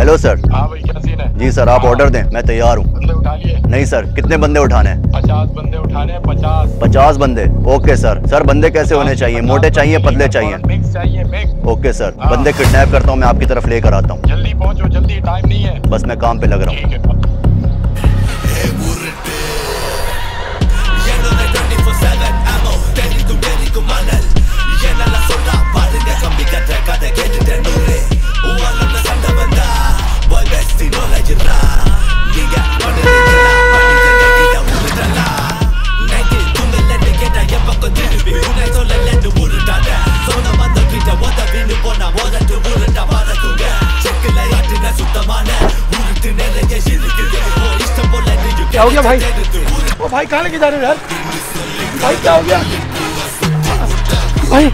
Hello sir हाँ भाई क्या सीन है? जी सर आप ऑर्डर दें मैं तैयार हूँ। बंदे उठा लिए नहीं सर कितने बंदे उठाने? हैं पचास बंदे उठाने हैं पचास। पचास बंदे? ओके सर सर बंदे कैसे होने चाहिए? मोटे चाहिए पतले चाहिए? मिक्स चाहिए मिक्स ओके सर बंदे किडनेप करता हूँ मैं आपकी तरफ़ लेकर आता हूँ। जल्दी पहुँचो जल्दी टाइम नहीं है। बस मैं काम पे लग रहा हूँ। भाई। ओ भाई, कहाँ लेके जा रहे हो यार? भाई, क्या हो गया? भाई।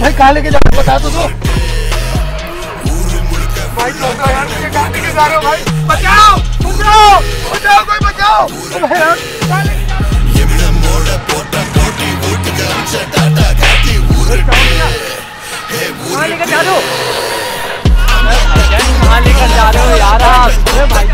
भाई, कहाँ लेके जा रहे हो? बता तो भाई चौका यार? मुझे लेके जा रहे हो भाई? बचाओ बचाओ बचाओ कोई बचाओ। भाई, यार, कहाँ लेके जा कहाँ हो लेकर जा रहे हो यार। भाई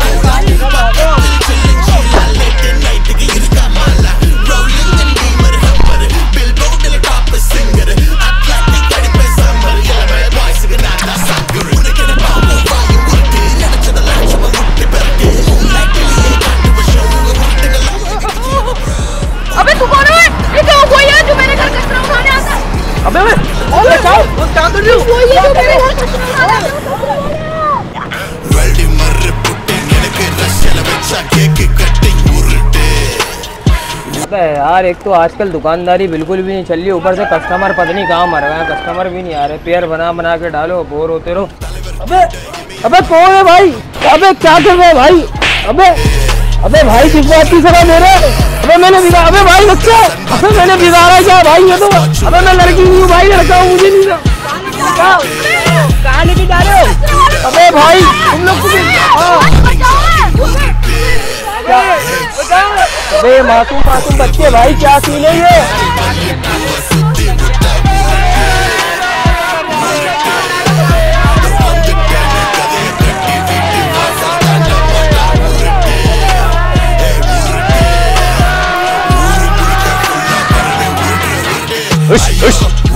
यार एक तो आजकल दुकानदारी बिल्कुल भी नहीं चल रही ऊपर से कस्टमर पता नहीं कहाँ मर गए हैं कस्टमर भी नहीं आ रहे। पेयर बना बना के डालो बोर होते रहो। अबे अबे कौन है भाई? अबे क्या कर रहे भाई? अबे अबे भाई किस बात की सलाह दे रहे अबे मैंने बिगाड़ा अबे भाई बच्चा अबे मैंने बिगाड़ा क्या भाई? ये तो अबे मैं लड़की नहीं हूँ भाई लड़का हूँ मुझे नहीं कहाँ लेके जा रहे हो? अबे भाई तुम लोग हाँ। अबे मासूम मासूम बच्चे भाई क्या सीन है ये उश, उश।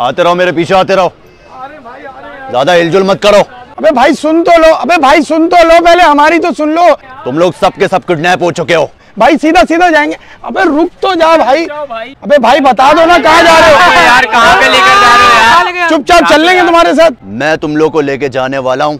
आते रहो मेरे पीछे आते रहो। ज़्यादा हिलजुल मत करो। अबे भाई सुन तो लो अबे भाई सुन तो लो पहले हमारी तो सुन लो। तुम लोग सब के सब किडनैप हो चुके हो। भाई सीधा सीधा जाएँगे। अबे रुक तो जा भाई। अबे भाई बता दो ना कहाँ जा रहे हो? यार कहाँ पे लेकर जा रहे हो यार? चुपचाप चल लेंगे तुम्हारे साथ। मैं तुम लोग को लेके जाने वाला हूँ।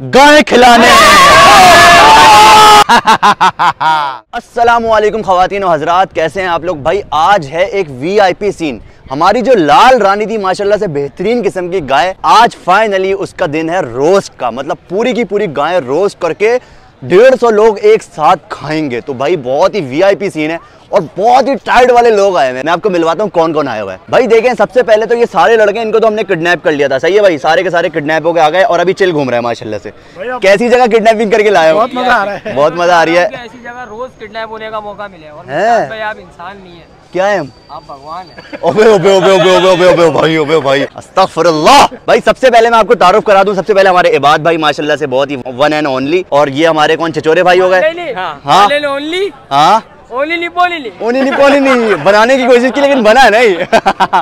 गाय खिलाने। अस्सलाम खातिन हजरात, कैसे हैं आप लोग? भाई, आज है एक वीआईपी सीन हमारी जो लाल रानी थी, माशाल्लाह से बेहतरीन किस्म की गाय, आज फाइनली उसका दिन है रोस्ट का. मतलब पूरी की पूरी गाय रोस्ट करके डेढ़ सौ लोग एक साथ खाएँगे. तो भाई, बहुत ही वीआईपी सीन है. और बहुत ही टायर्ड वाले लोग आए हुए हैं। मैं आपको मिलवाता हूँ कौन कौन आए हुए हैं। भाई देखें सबसे पहले तो ये सारे लड़के इनको तो हमने किडनैप कर लिया था। सही है भाई सारे के सारे किडनैप होके आ गए और अभी चिल घूम रहे हैं माशाल्लाह से। कैसी जगह किडनैपिंग करके लाए बहुत मज़ा आ रहा है। बहुत मज़ा आ रही है। ऐसी जगह रोज किडनैप होने का मौका मिले है? आप इंसान नहीं है। क्या है हम? आप भगवान है। ओबे ओबे ओबे ओबे ओबे ओबे ओबे भाई ओबे भाई। अस्तगफिरुल्लाह! भाई सबसे पहले मैं आपको तारुफ करा दूँ। सबसे पहले हमारे इबाद भाई माशाल्लाह से बहुत ही वन एंड ओनली और ये हमारे कौन? चचोरे भाई हो गए। हाँ। ओनली हाँ। ओनली नहीं बोली नहीं ओनी नहीं पोनी नहीं बनाने की कोशिश की लेकिन बना है नहीं।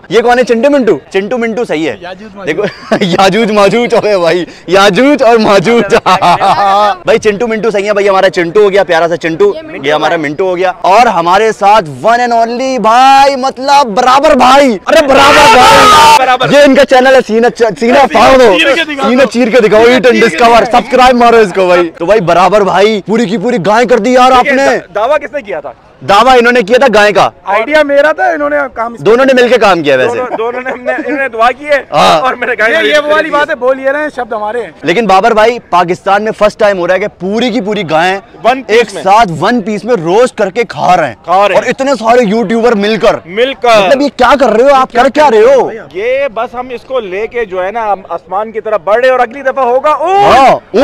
ये कौन है? चिंटू मिंटू। चिंटू मिंटू सही है। देखो याजूज माजूज ओए भाई। याजूज और माजूज भाई चिंटू मिंटू सही है भाई। हमारा चिंटू हो गया प्यारा सा चिंटू। ये हमारा मिंटू हो गया। और हमारे साथ वन एंड ओनली भाई मतलब बराबर भाई। अरे बराबर भाई। ये इनका चैनल है सीना सीना फाड़ दो। सीना चीर के दिखाओ ईट एंड डिस्कवर सब्सक्राइब मारो इसको भाई। तो भाई बराबर भाई। पूरी की पूरी गाय कर दी यार आपने। दावा किसने किया था? दावा दावा इन्होंने किया था गाय का। आइडिया मेरा था इन्होंने काम दोनों ने मिलकर काम किया वैसे। दोनों दोनों ने इन्होंने दुआ की है हाँ। और मैंने कहा ये ये वो वाली बात है बोल ये रहे हैं शब्द हमारे हैं। लेकिन बाबर भाई पाकिस्तान में फ़र्स्ट टाइम हो रहा है कि पूरी की पूरी गायें एक में। साथ वन पीस में रोस्ट करके खा रहे हैं। खा रहे हैं। और इतने सारे यूट्यूबर मिलकर। मिलकर। मतलब ये क्या कर रहे हो? आप कर क्या रहे हो? ये बस हम इसको लेके जो है ना आसमान की तरफ़ बढ़े और अगली दफ़ा होगा। हाँ, ऊँट,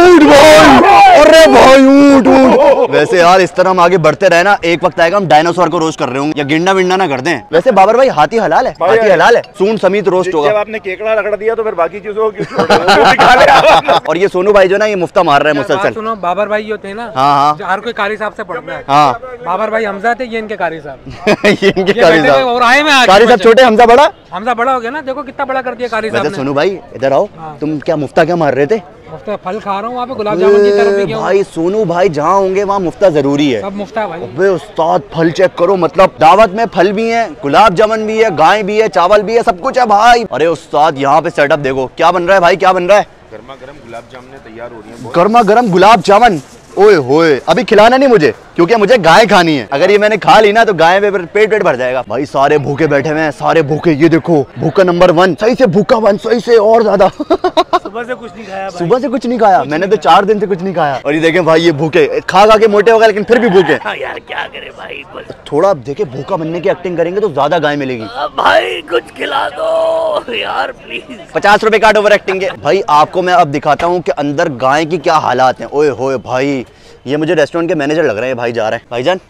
ऊँट। भाई अरे भाई ऊँट। ऊँट। वैसे यार इस तरह हम आगे बढ़ते रहे ना एक वक्त आएगा हम डायनासोर को रोस्ट कर रहे होंगे। या गिंडा विंडा ना कर दें। वैसे बाबर भाई हाथी हलाल है हाथी हलाल है। सून समीत रोस्ट होगा। आपने केकड़ा रगड़ दिया तो फिर बाकी चीज़ों। और ये सोनू भाई जो ना ये मुफ्ता मार रहे हैं मुसलसल। सुनो बाबर भाई होते हैं ना हाँ हाँ। जो हर कोई कारी साहब से पढ़ना है। हाँ। बाबर भाई हमजा थे ये इनके कारी साहब। ये इनके कारी साहब। और आए में कारी साहब छोटे हमजा बड़ा? हमजा बड़ा हो गया ना देखो कितना बड़ा कर दिया कारी साहब ने। सोनू भाई इधर आओ। हाँ। तुम क्या मुफ्ता क्या मार रहे थे? मुफ़्त फल खा रहा हूँ वहाँ पे गुलाब जामुन की तरफ़ भी ए, गया हूँ। भाई सोनू भाई जहाँ होंगे वहाँ मुफ्ता ज़रूरी है। सब मुफ्ता भाई। अबे उस्ताद फल चेक करो मतलब दावत में फल भी है गुलाब जामुन भी है गाय भी है चावल भी है सब कुछ है भाई। अरे उस्ताद यहाँ पे सेटअप देखो क्या बन रहा है भाई क्या बन रहा है? गर्मा गर्म गुलाब जामुन तैयार हो रही है गर्मा गर्म गुलाब जामुन? ओए होए अभी खिलाना नहीं मुझे। क्योंकि मुझे गाय खानी है। अगर ये मैंने खा ली ना तो गाय में पेट पेट भर जाएगा। भाई सारे भूखे बैठे हुए हैं सारे भूखे। ये देखो भूखा नंबर वन सही से भूखा वन सही से और ज़्यादा। सुबह से कुछ नहीं खाया सुबह से कुछ नहीं खाया। कुछ मैंने नहीं तो चार दिन से कुछ नहीं खाया। और ये देखें भाई ये भूखे। खा खा के मोटे हो गए लेकिन फिर भी भूखे। यार क्या करे भाई थोड़ा देखे भूखा बनने की एक्टिंग करेंगे तो ज़्यादा गाय मिलेगी। भाई कुछ खिला दो। यार प्लीज़ पचास रुपए काट ओवर एक्टिंग के। भाई आपको मैं अब दिखाता हूँ की अंदर गाय की क्या हालात है। ओए होए भाई ये मुझे रेस्टोरेंट के मैनेजर लग रहे हैं भाई जा रहे हैं। भाईजान?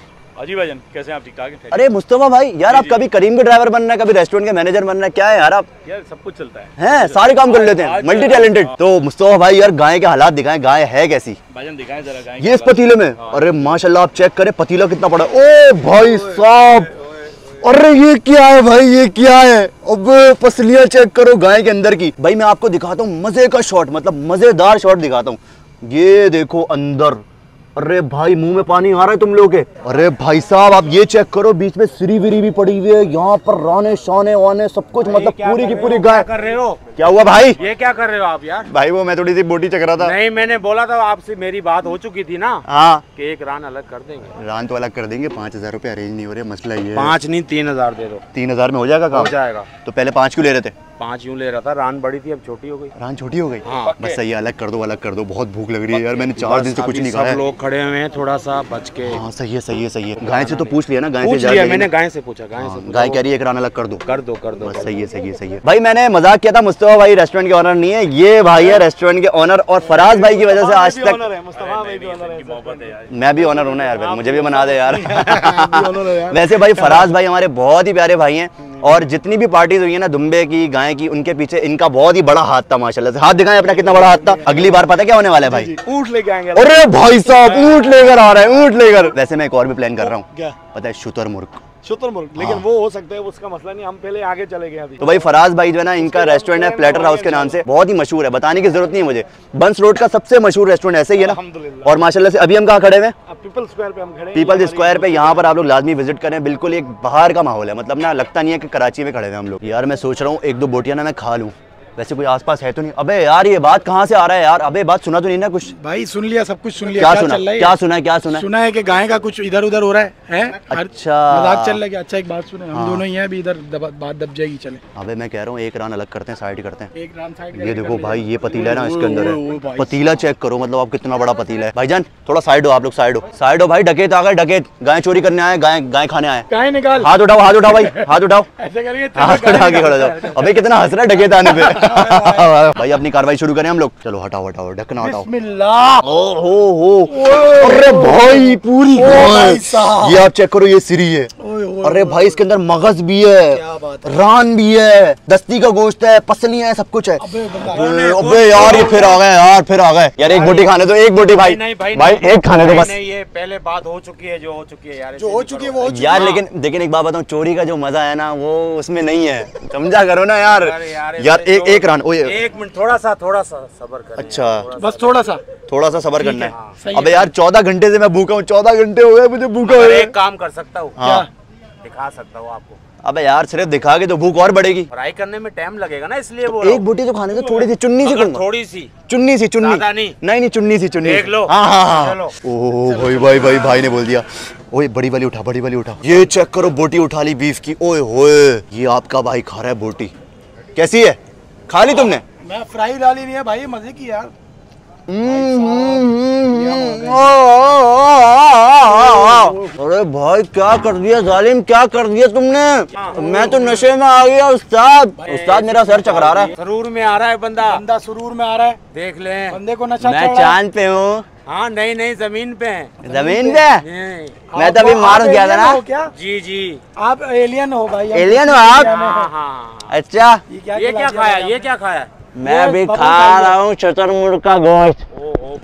अजी भाईजान कैसे हैं आप? ठीक ठाक हैं? अरे मुस्तफ़ा भाई यार आप कभी करीम के ड्राइवर बन रहे हैं कभी रेस्टोरेंट के मैनेजर बन रहे हैं क्या है यार आप? यार सब कुछ चलता है। हैं सारे काम कर लेते हैं मल्टी टैलेंटेड तो मुस्तफ़ा भाई यार गाय के हालात दिखाएँ गाय है कैसी? भाईजान दिखाएँ जरा गाय ये इस पतीले में? अरे माशाल्लाह आप चेक करें पतीला कितना बड़ा है। ओ भाई साहब अरे ये क्या है भाई ये क्या है? अब पसलियाँ चेक करो गाय के अंदर की। भाई मैं आपको दिखाता हूँ मज़े का शॉट मतलब मज़ेदार शॉट दिखाता हूँ। ये देखो अंदर। अरे भाई मुँह में पानी आ रहा है तुम लोग के। अरे भाई साहब आप ये चेक करो बीच में सिरी विरी भी पड़ी हुई है। यहाँ पर राने शाने वाने सब कुछ मतलब पूरी की पूरी गाय। कर रहे हो? क्या हुआ भाई? ये क्या कर रहे हो आप यार? भाई वो मैं थोड़ी सी बोटी चक रहा था। नहीं मैंने बोला था आपसे मेरी बात हो चुकी थी ना हाँ। कि एक रान अलग कर देंगे। रान तो अलग कर देंगे पाँच हज़ार अरेंज नहीं हो रहे मसला ये पाँच नहीं तीन हज़ार दे दो। तीन हज़ार में हो जाएगा काम? हो जाएगा। तो पहले पाँच क्यों ले रहे थे? पाँच यूँ ले रहा था रान बड़ी थी अब छोटी हो गई। रान छोटी हो गई? हाँ। बस सही है अलग कर दो अलग कर दो बहुत भूख लग रही है यार मैंने चार दिन से कुछ नहीं सब खाया लोग खड़े हुए हैं थोड़ा सा बच के। हाँ सही है सही है सही है। गाय से तो पूछ लिया ना गाय से मैंने गाय से पूछा गाय से हाँ, गाय कह रही है एक रान अलग कर दो। कर दो कर दो सही है सही है सही है। भाई मैंने मज़ाक किया था मुस्तफ़ा भाई रेस्टोरेंट के ऑनर नहीं है? ये भाई है रेस्टोरेंट के ऑनर और फराज भाई की वजह से आज तक मैं भी ऑनर हूँ ना यार मुझे भी बना दे यार। वैसे भाई फराज भाई हमारे बहुत ही प्यारे भाई हैं। और जितनी भी पार्टीज़ हुई है ना दुम्बे की गाय की उनके पीछे इनका बहुत ही बड़ा हाथ था माशाल्लाह से। हाथ दिखाएँ अपना कितना बड़ा हाथ था अगली बार पता क्या होने वाला है भाई? ऊँट लेके आएँगे अरे भाई साहब ऊँट लेकर आ रहे हैं ऊट लेकर। वैसे मैं एक और भी प्लान कर रहा हूँ। क्या? पता है शुतुरमुर्ग। शुतुरमुर्ग लेकिन वो हो सकता है उसका मसला नहीं हम पहले आगे चले गए अभी। तो भाई फराज भाई जो है ना इनका रेस्टोरेंट है प्लेटर हाउस के नाम से। बहुत ही मशहूर है बताने की ज़रूरत नहीं है मुझे। बंस रोड का सबसे मशहूर रेस्टोरेंट ऐसे ही है ना। और माशाल्लाह से अभी हम कहा खड़े हुए हैं? पीपल स्क्वायर पे हम खड़े पीपल स्क्वायर पे यहाँ पर आप लोग लाजमी विज़िट करें बिल्कुल एक बाहर का माहौल है। मतलब ना लगता नहीं है कि कराची में खड़े हुए हम लोग। यार मैं सोच रहा हूँ एक दो बोटियाँ ना मैं खा लूँ। वैसे कोई आसपास है तो नहीं। अबे यार ये बात कहाँ से आ रहा है यार? अबे बात सुना तो नहीं ना कुछ। भाई सुन लिया सब कुछ सुन लिया। क्या सुना? क्या सुना है? क्या सुना है? सुना है कि गाय का कुछ इधर उधर हो रहा है हैं? अच्छा। मज़ाक चल रहा है अच्छा एक बात सुने। हम हाँ। दोनों ही हैं अभी इधर बात दब जाएगी चले। अबे मैं कह रहा हूँ एक रान अलग करते हैं साइड करते हैं। एक रान साइड ये देखो भाई ये पतीला है ना इसके अंदर है। पतीला चेक करो मतलब आप कितना बड़ा पतीला है। भाईजान थोड़ा साइड हो आप लोग साइड हो। साइड हो भाई डकेत आ गए डकेत। गाय चोरी करने आए गाय गाय खाने आए। गाय निकाल। हाथ उठाओ हाथ उठाओ भाई हाथ उठाओ। ऐसे करेंगे हाथ उठा के खड़ा जाओ। अबे कितना हंस रहा है डकेत आने पे। भाई अपनी कार्रवाई शुरू करें हम लोग। चलो हटाओ हटाओ ढकना हटाओ। ओ हो हो। अरे भाई पूरी गाय भाई साहब। ये आप चेक करो ये सिरी है। अरे भाई इसके अंदर मगज भी है रान भी है दस्ती का गोश्त है पसलियाँ है सब कुछ है। अबे यार ये फिर आ गए यार फिर आ गए। यार एक बोटी खाने दो एक बोटी भाई। भाई भाई एक खाने दो बस। ये पहले बात हो चुकी है जो हो चुकी है यार जो हो चुकी है वो यार लेकिन लेकिन एक बात बताऊँ चोरी का जो मज़ा है ना वो उसमें नहीं है। समझा करो ना यार? यार एक जो- एक रान ओए एक मिनट थोड़ा सा थोड़ा सा सबर कर। अच्छा। बस थोड़ा सा। थोड़ा सा सबर करना हाँ, है। अबे यार चौदह घंटे से मैं भूखा हूँ चौदह घंटे हो गए मुझे भूखा हुए। एक काम कर सकता हूँ हाँ दिखा सकता हूँ आपको। अबे यार सिर्फ़ दिखा के तो भूख और बढ़ेगी। फ्राई करने में टाइम लगेगा ना इसलिए वो एक बूटी तो खाने से थोड़ी सी चुन्नी सी थोड़ी सी। चुन्नी सी चुन्नी। नहीं। नहीं नहीं चुन्नी सी चुन्नी देख लो। हाँ हाँ हाँ। चलो। ओह भाई भाई भाई भाई ने बोल दिया। ओए बड़ी वाली उठा बड़ी वाली उठा। ये चेक करो बोटी उठा ली बीफ की। ओए होए ये आपका भाई खा रहा है बोटी। कैसी है? खा ली तुमने? मैं फ्राई डाली नहीं है भाई मज़े की यार। अरे भाई क्या कर दिया जालिम क्या कर दिया तुमने? मैं तो नशे में आ गया उस्ताद। उस्ताद मेरा सर चकरा रहा है। ज़रूर में आ रहा है बंदा। बंदा सुरूर में आ रहा है। देख ले। बंदे को नशा मैं चाँद पे हूँ। हाँ नहीं नहीं ज़मीन पे है। ज़मीन पे? मैं तो अभी मार्स गया था ना। क्या? जी जी। आप एलियन हो भाई। एलियन हो आप? हाँ हाँ। अच्छा? ये क्या ये क्या खाया? ये क्या खाया? मैं अभी खा रहा हूँ चतुर्मुर्ग का गोश्त।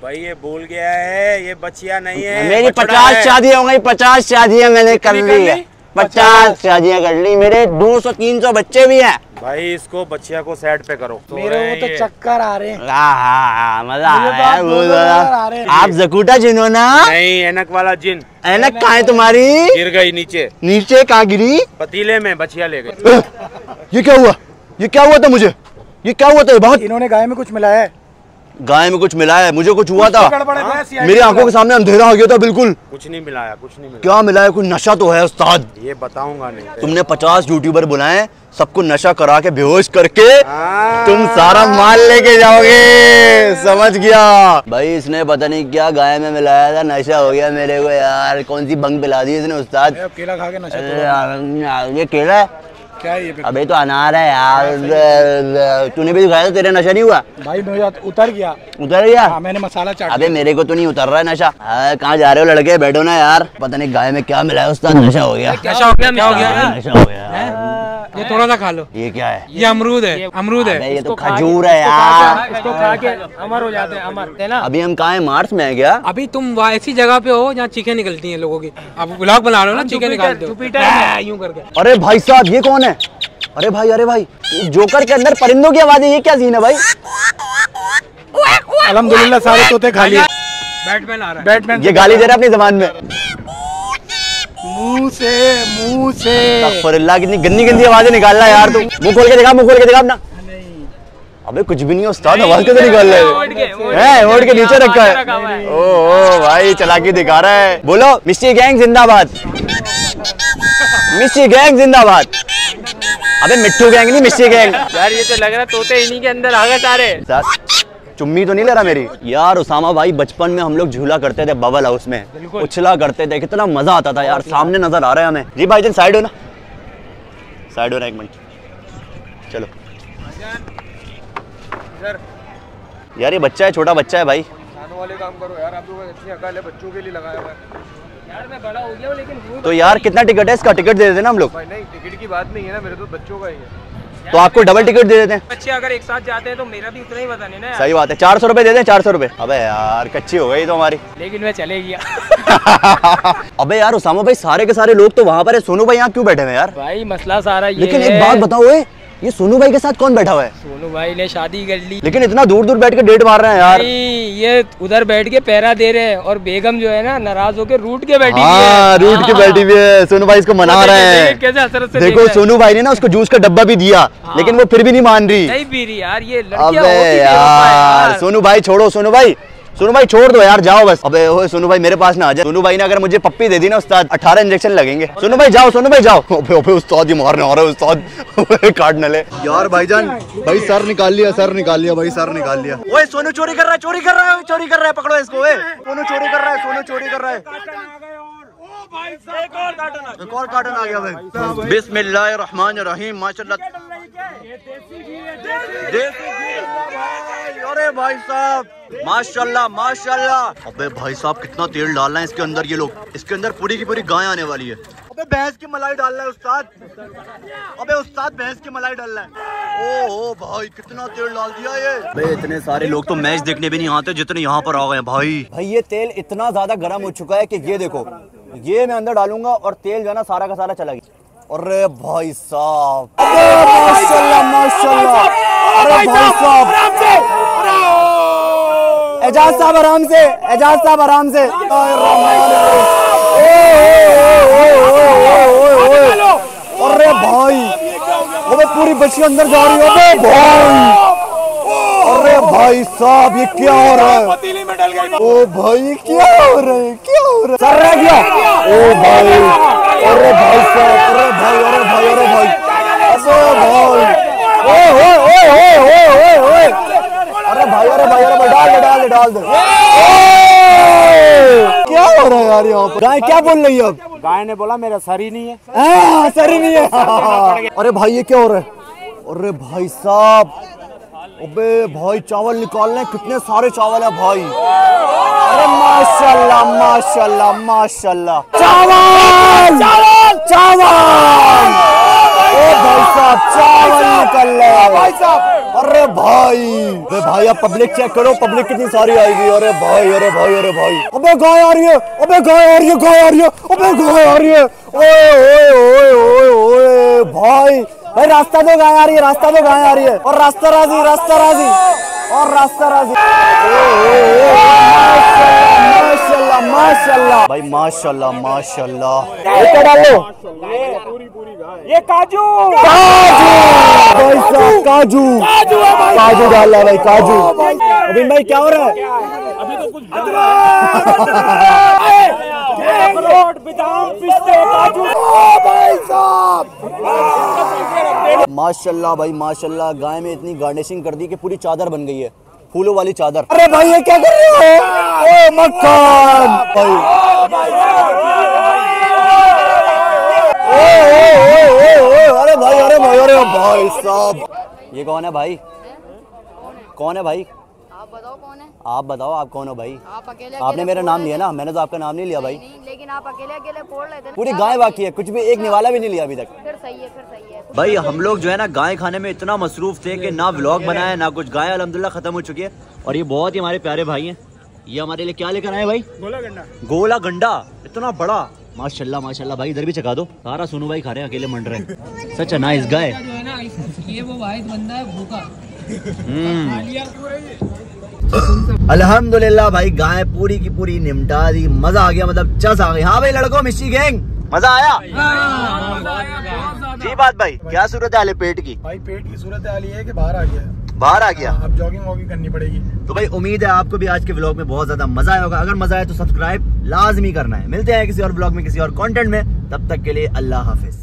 भाई ये भूल गया है। ये बचिया नहीं है। मेरी पचास। शादी हो गई पचास शादियाँ मैंने कर ली है? पचास शादियाँ कर ली। मेरे दो सौ तीन सौ बच्चे भी हैं। भाई इसको बचिया को साइड पे करो। तो मेरे को तो चक्कर आ रहे हैं। हाँ, हाँ, हाँ, मज़ा आ रहा है। आप हैं। जकूटा जिनो ना? नहीं एनक वाला जिन। ऐनक कहाँ है तुम्हारी? गिर गई नीचे। नीचे कहाँ गिरी पतीले में बचिया ले गई। ये क्या हुआ? ये क्या हुआ था मुझे? ये क्या हुआ था? बहुत इन्होंने गाय में कुछ मिलाया है। गाय में कुछ मिला है मुझे कुछ हुआ था। मेरी आँखों के सामने अंधेरा हो गया था बिल्कुल। कुछ नहीं मिलाया कुछ नहीं मिलाया। क्या मिला है कुछ नशा तो है उस्ताद? ये बताऊँगा नहीं। तुमने पचास यूट्यूबर बुलाए सबको नशा करा के बेहोश करके हाँ। तुम सारा माल लेके जाओगे। समझ गया। भाई इसने पता नहीं क्या गाय में मिलाया था नशा हो गया मेरे को यार। कौन सी बंग पिला दी इसने उस्ताद? केला खा के नशा तो ये केला है? क्या है ये पे? अबे तो अनार है यार तूने भी दिखाया था तेरा नशा नहीं हुआ? भाई मेरा उतर गया। उतर गया? आ, मैंने मसाला चाट अबे मेरे को तो नहीं उतर रहा है नशा। हाँ, कहाँ जा रहे हो लड़के? बैठो ना यार। पता नहीं गाय में क्या मिला है उसका नशा हो गया। नशा हो गया क्या हो गया? नशा हो गया। ये थोड़ा सा खा लो। ये क्या है? ये अमरूद है अमरूद है। ये तो खजूर है यार। इसको खा के अमर हो जाते हैं अमर है ना? अभी हम कहाँ हैं? मार्स में है क्या? अभी तुम वहाँ ऐसी जगह पे हो जहाँ चीखें निकलती हैं लोगों की। अब ब्लॉग बना रहे हो ना चीखें निकालते हो। हाँ, यूँ करके। अरे भाई साहब ये कौन है? अरे भाई अरे भाई जोकर के अंदर परिंदों की आवाज़ है ये क्या सीन है भाई? अलहमदुल्ला सारे तोते खा लिए बैटमैन आ रहा है। बैटमैन ये गाली दे रहा है अपनी जबान में। मुँह से मुँह से। अस्तगफुरुल्लाह कितनी गंदी गंदी आवाज़ें निकाल रहा है यार तू। मुँह खोल के दिखा मुँह खोल के दिखा अपना। अबे कुछ भी नहीं है उस्ताद आवाज़ कैसे निकाल रहा है? ओढ़ हैं, ओढ़ के नीचे रखा है। ओ ओ भाई चलाकी दिखा रहा है। बोलो मिस्टी गैंग जिंदाबाद। मिस्टी गैंग जिंदाबाद। अबे मिट्टू गैंग नहीं मिस्टी गैंग। यार ये तो लग रहा तोते इन्हीं के अंदर आ गए सारे। चुम्मी तो नहीं ले रहा मेरी? यार उसामा भाई बचपन में हम लोग झूला करते थे बबल हाउस में। उछला करते थे कितना मज़ा आता था यार सामने नज़र आ रहा है हमें। जी भाई जन साइड हो ना? साइड हो ना एक मिनट। चलो। यार ये बच्चा है छोटा बच्चा है भाई। वाले काम करो यार आप लोग अकल है बच्चों के लिए लगाया हुआ है। यार मैं बड़ा हो गया लेकिन तो यार कितना टिकट है? इसका टिकट दे देते ना हम लोग। भाई नहीं टिकट की बात नहीं है ना मेरे तो बच्चों का ही है। तो आपको डबल टिकट दे देते हैं। बच्चे अगर एक साथ जाते हैं तो मेरा भी उतना ही बताने ना सही बात है चार सौ रुपए दे दें चार सौ रुपए अब यार कच्ची हो गई तो हमारी। लेकिन मैं चले गया अबे यार उसामा भाई सारे के सारे लोग तो वहाँ पर है। सोनू भाई यहाँ क्यों बैठे हैं यार? भाई मसला सारा ये लेकिन एक बात बताओ ये सोनू भाई के साथ कौन बैठा हुआ है? सोनू भाई ने शादी कर ली। लेकिन इतना दूर दूर बैठ के डेट मार रहे हैं यार। ये उधर बैठ के पहरा दे रहे हैं और बेगम जो है ना नाराज़ होकर रूट के बैठी हुई हाँ। है रूट के बैठी हुई है। सोनू भाई इसको मना रहे हैं। कैसे देखो सोनू भाई ने ना उसको जूस का डब्बा भी दिया लेकिन वो फिर भी नहीं मान रही। नहीं पी रही यार ये है। यार। सोनू भाई छोड़ो सोनू भाई। सोनू भाई छोड़ दो यार जाओ बस। अबे ओए सोनू भाई मेरे पास ना आ जाए। सोनू भाई ने अगर मुझे पप्पी दे दी ना उस्ताद 18 इंजेक्शन लगेंगे। सोनू भाई जाओ सोनू भाई जाओ। अबे अबे उस्ताद ही मारने आ रहा है उस्ताद। काट न ले यार भाई जान भाई सर निकाल लिया सर निकाल लिया भाई सर निकाल लिया। ओए सोनू चोरी कर रहा है चोरी कर रहा है चोरी कर रहा है पकड़ो इसको ओए। सोनू चोरी कर रहा है सोनू चोरी कर रहा है। एक और कार्टन आ गया। भाई। बिस्मिल्लाह रहमान रहीम माशाल्लाह। भाई, अरे भाई साहब माशाल्लाह माशाल्लाह। अबे भाई साहब कितना तेल डालना है इसके अंदर ये लोग। इसके अंदर पूरी की पूरी गाय आने वाली है। अबे भैंस की मलाई डाल रहा है उस्ताद। अबे उस्ताद भैंस की मलाई डाल रहा है। ओ ओ भाई कितना तेल डाल दिया ये। अबे इतने सारे लोग तो मैच देखने भी नहीं आते जितने यहाँ पर आ गए भाई। भाई ये तेल इतना ज़्यादा गर्म हो चुका है कि ये देखो। ये मैं अंदर डालूँगा और तेल जो है ना सारा का सारा चला गया। अरे भाई साहब। माशाल्लाह माशाल्लाह। अरे भाई साहब एजाज साहब आराम से एजाज साहब आराम से। अरे अरे भाई अबे पूरी बच्ची अंदर जा रही है। अबे भाई। भाई साहब ये क्या हो रहा है? पतीली में डल गई। ओ भाई क्या हो रहा है? क्या हो रहा है? सर रह गया। ओ भाई अरे भाई साहब अरे भाई अरे भाई अरे भाई। अरे भाई। ओ हो ओ हो ओ ओ ओ। अरे भाई अरे भाई अरे भाई डाल दे डाल दे डाल दे। क्या हो रहा है यार यहाँ पर गाय क्या बोल रही है अब? गाय ने बोला मेरा सर ही नहीं है। हाँ, सर ही नहीं है। अरे भाई ये क्या हो रहा है? अरे भाई साहब अबे भाई चावल निकाल रहे कितने सारे चावल है भाई। अरे माशाल्लाह माशाल्लाह माशाल्लाह। चावल! चावल! चावल! ओ भाई साहब चावल निकल रहे भाई साहब। अरे भाई अरे भाई आप पब्लिक चेक करो पब्लिक कितनी सारी आएगी। अरे भाई अरे भाई अरे भाई। अबे गाय आ रही है अबे गाय आ रही है गाय आ रही है अबे गाय आ रही है। ओए ओए ओए ओए ओए भाई। भाई रास्ता दो गाय आ रही है रास्ता दो गाय आ रही है। और रास्ता राज़ी रास्ता राज़ी। और रास्ता राज़ी। माशाल्लाह माशाल्लाह। भाई माशाल्लाह माशाल्लाह। ये क्या डाल। ये काजू। काजू। भाई साहब काजू। काजू डाल रहा भाई काजू। अभी भाई क्या हो रहा है? अखरोट बादाम पिस्ते काजू भाई साहब। माशाल्लाह भाई माशाल्लाह। गाय में इतनी गार्निशिंग कर दी कि पूरी चादर बन गई है। फूलों वाली चादर। अरे भाई ये क्या कर रहे हो? ओ मक्खन। भाई। ओ, ओ, ओ, ओ, ओ, अरे भाई अरे भाई अरे भाई साहब। ये कौन है भाई? कौन है भाई? आप बताओ कौन है आप बताओ आप कौन हो भाई? आप अकेले आपने अकेले मेरा नाम लिया ना? मैंने तो आपका नाम नहीं लिया भाई। नहीं लेकिन आप अकेले अकेले फोड़ रहे थे ना। पूरी गाय बाकी है कुछ भी एक निवाला भी नहीं लिया अभी तक। फिर सही है फिर सही है। भाई हम लोग जो है ना गाय खाने में इतना मसरूफ थे कि ना व्लॉग बनाया ना कुछ। गाय अल्हम्दुलिल्लाह खत्म हो चुकी है और ये बहुत ही हमारे प्यारे भाई हैं। ये हमारे लिए क्या लेकर आए भाई? गोला गंडा। गोला गंडा? इतना बड़ा? माशाल्लाह माशाल्लाह। भाई इधर भी चखा दो। सारा सोनू भाई खा रहे हैं अकेले मंड रहे हैं। Such nice guy? जो है ये वो वाहिद बंदा है भूखा। अल्हम्दुलिल्लाह भाई गाय पूरी की पूरी निमटा दी। मज़ा आ गया मतलब चस आ गई। हाँ भाई लड़कों मिस्टी गैंग। मज़ा आया? जी बात भाई क्या सूरत हाल है पेट की? भाई पेट की सूरत हाल ये है कि बाहर आ गया है। बाहर आ गया? अब जॉगिंग वॉगिंग करनी पड़ेगी। तो भाई उम्मीद है आपको भी आज के ब्लॉग में बहुत ज़्यादा मज़ा आया होगा। अगर मज़ा आया तो सब्सक्राइब लाजमी करना है। मिलते हैं किसी और ब्लॉग में किसी और कंटेंट में। तब तक के लिए अल्लाह हाफिज।